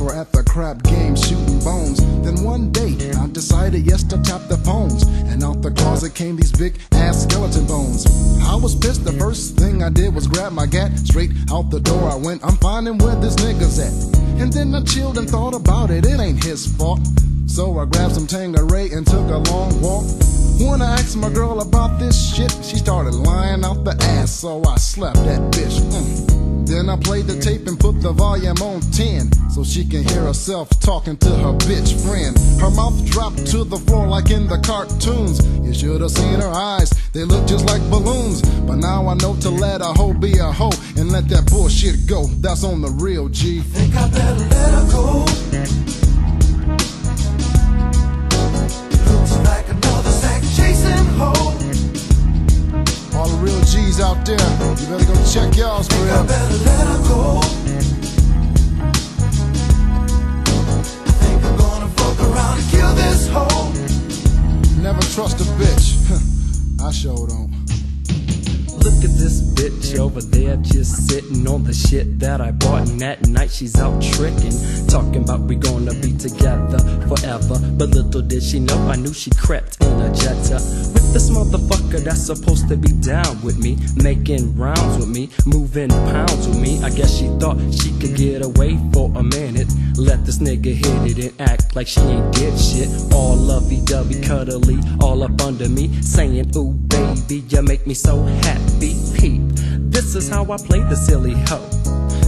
for at the crap game shooting bones. Then one day I decided yes to tap the phones, and out the closet came these big ass skeleton bones. I was pissed. The first thing I did was grab my gat. Straight out the door I went. I'm finding where this nigga's at. And then I chilled and thought about it. It ain't his fault. So I grabbed some Tanqueray and took a long walk. When I asked my girl about this shit, she started lying out the ass, so I slapped that bitch. Mm. Then I played the tape and put the volume on 10 so she can hear herself talking to her bitch friend. Her mouth dropped to the floor like in the cartoons. You should have seen her eyes, they look just like balloons. But now I know to let a hoe be a hoe and let that bullshit go. That's on the real G. Think I better you better go check y'all's Think I better let her go. I think I'm gonna fuck around and kill this hoe. Never trust a bitch. I sure don't. Look at this bitch over there just sitting on the shit that I bought. And that night she's out tricking Talking about we gonna be together forever. But little did she know I knew she crept in a Jetta With this motherfucker that's supposed to be down with me Making rounds with me, moving pounds with me I guess she thought she could get away for a minute. Let this nigga hit it and act like she ain't did shit. All lovey-dovey, cuddly, all up under me Saying, ooh make me so happy Peep, this is how I play the silly hoe.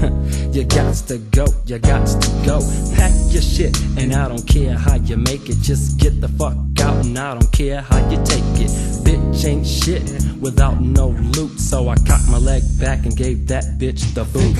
You got to go, you got to go. Pack your shit, and I don't care how you make it. Just get the fuck out, and I don't care how you take it. Bitch ain't shit without no loot So I cocked my leg back and gave that bitch the boot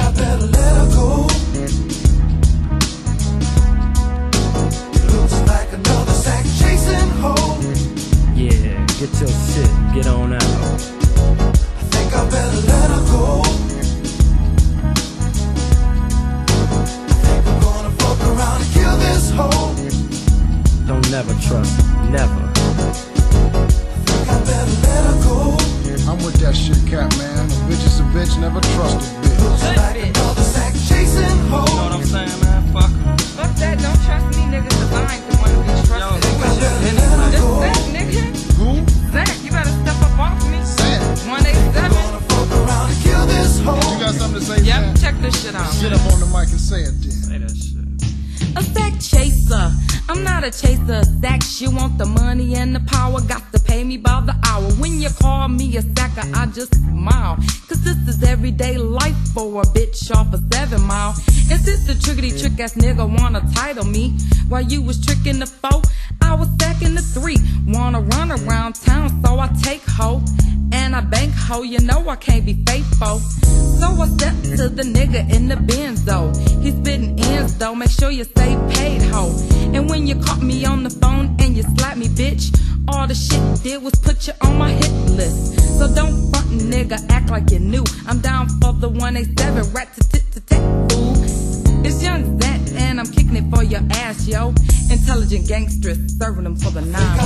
never trust, I better let her go. I'm with that shit, cat man. A bitch is a bitch, never trust a bitch. Looks like another sack chasing hoe. I'm saying, man? Fuck 'em. Fuck that, don't trust me, niggas, cause I ain't the one to be Yo, trusted. your enemy? This Zach, nigga. Who? Zach, you better step up off me. Zach. 187. Gonna fuck around and kill this hoe. You got something to say, Yep, Zach? check this shit out. Get up on the mic and say it then. I'm not a chaser. Sacks, you want the money and the power. Got to pay me by the hour. When you call me a sacker, I just smile. Cause this is everyday life for a bitch off a seven mile. And since the trickety trick ass nigga wanna title me, while you was tricking the four, I was stacking the three. Wanna run around town, so I take hoe. And I bank hoe, you know I can't be faithful. So I step to the nigga in the Benz though. He's spitting ends though, make sure you stay paid hoe. And when you caught me on the phone and you slapped me, bitch, all the shit did was put you on my hit list. So don't front nigga, act like you knew. I'm down for the 187 rat to tit to tit fool. It's young Zach and I'm kicking it for your ass, yo. Intelligent gangsters serving them for the nine